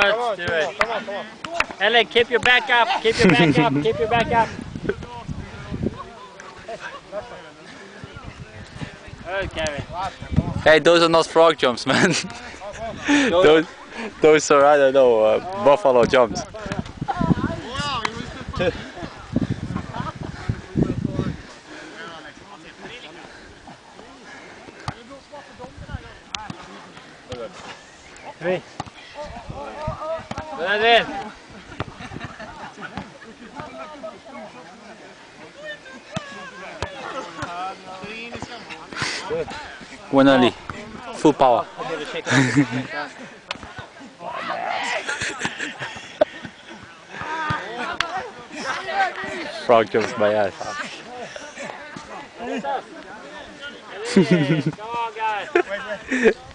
Let's do it. Eli, keep your back up. Keep your back up. Keep your back up. Okay. Hey, those are not frog jumps, man. those, those are, I don't know, uh, buffalo jumps. Three. That's it. One only. Full power. Frog jumps my ass. Come on, guys.